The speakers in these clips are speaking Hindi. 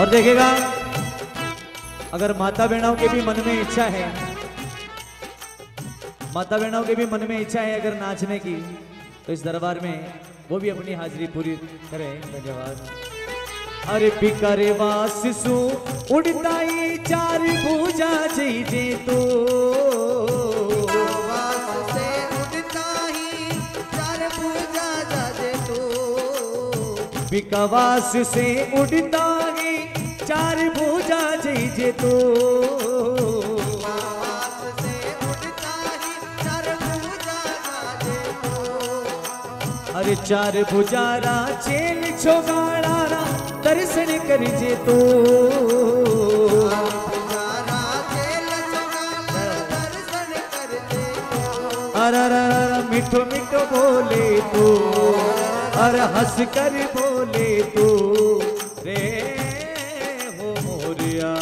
और देखेगा अगर माता बहनों के भी मन में इच्छा है माता बहनों के भी मन में इच्छा है अगर नाचने की तो इस दरबार में वो भी अपनी हाजिरी पूरी करें। धन्यवाद। अरे पिकर वासिसु उड़ताई चार जय जे तो। वास से उड़ता ही चार पूजा जाजे तो। विकवास से उड़ता जे तो। अरे चार भुजारा चेल छोगाड़ा दर्शन कर जे तो मिठो मिठो बोले तो। अरे हंस कर बोले तो। रे हो मोरिया।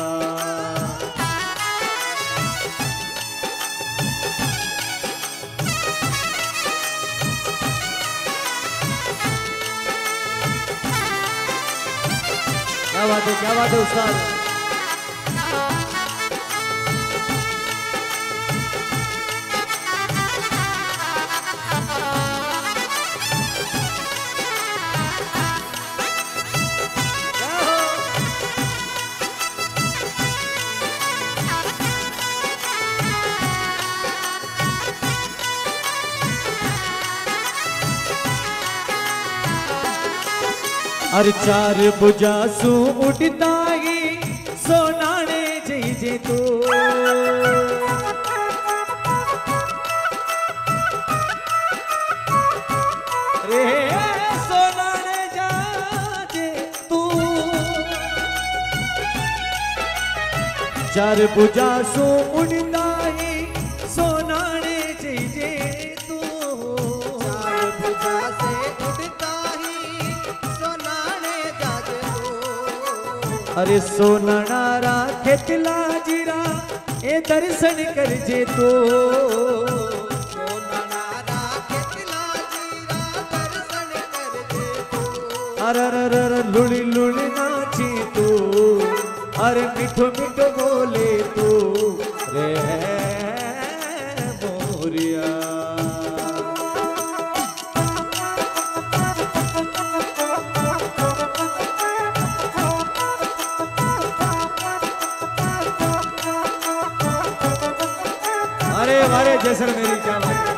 क्या बात है उस्ताद? अरे चार बुजासू उड़ता ही सोनाने जय जे तू। रे सोनाने जा जे तू। चार बुजासू उड़ता ही अरे सोनारा खेतला जीरा ए दर्शन कर जे तो तो। अरे लुड़ी लुड़ी नाची तू। अरे मिठो मिठो हमारे जैसलमेरी का बात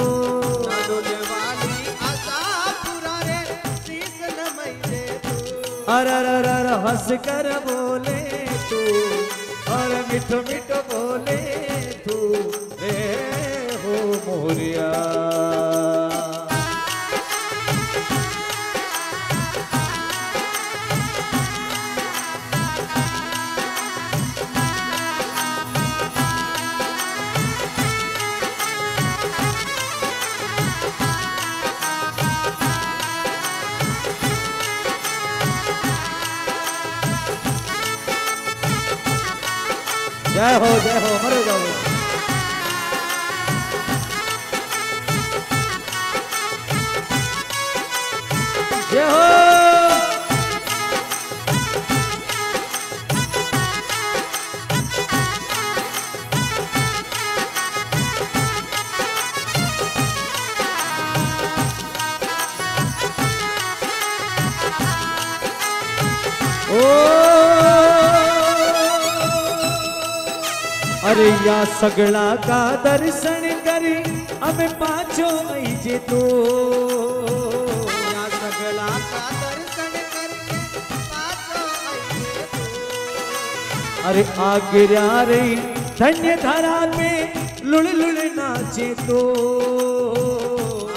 अरे हंस कर बोले तू और मिठो मिठो बोले तू रे हो मोरिया। जय हो जय हो मरे जाओ। जय हो। ओ। अरे या सगड़ा का दर्शन करे, अब पाछो जे तो। या सगला का दर्शन करे, पाछो तो। अरे आगरा रे, धन्य धारा पे लुड़ लुड़ नाचे तो।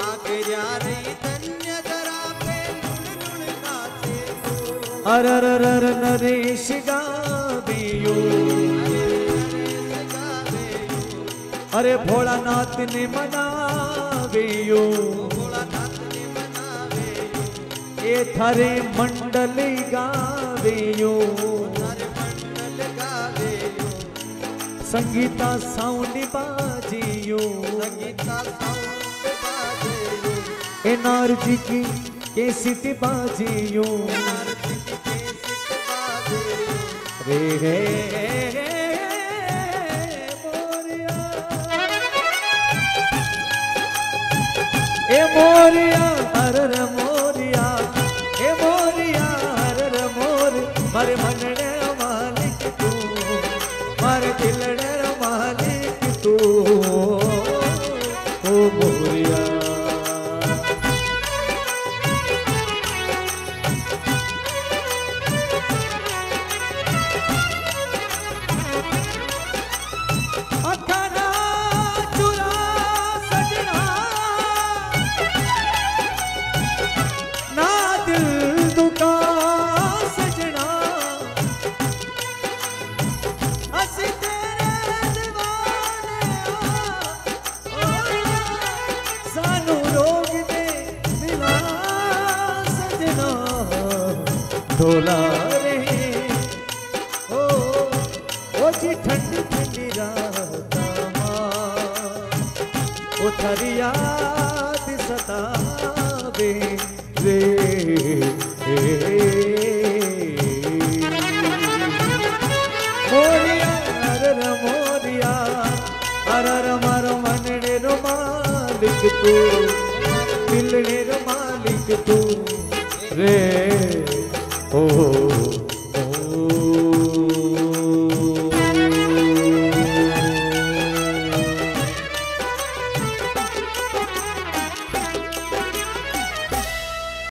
आगरा रे, धन्य धारा पे लुड़ लुड़ नाचे तो। अर नरेश गावियो अरे भोला भोलानाथ ने मनावियो ये। थरे मंडली गावियो संगीता साउनी बाजियो एनार जी की कैसी ती बाजियो रे रे। मोरिया हर झोला। रहे हो ओ जी ठंडी ठंडी ओ सतावे रे। मनने मालिक तू, मिलने मालिक तू। रे। ઓ